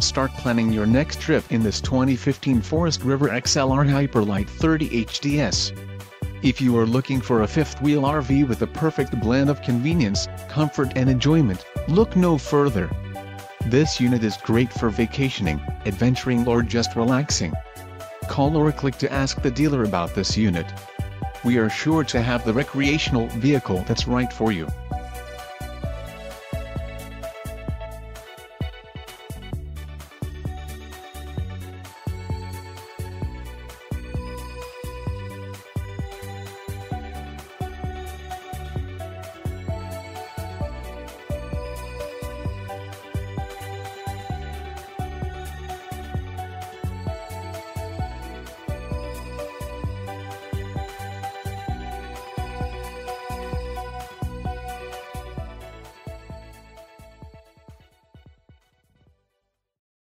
Start planning your next trip in this 2015 Forest River XLR Hyperlite 30 HDS. If you are looking for a fifth-wheel RV with a perfect blend of convenience, comfort and enjoyment, look no further. This unit is great for vacationing, adventuring or just relaxing. Call or click to ask the dealer about this unit. We are sure to have the recreational vehicle that's right for you.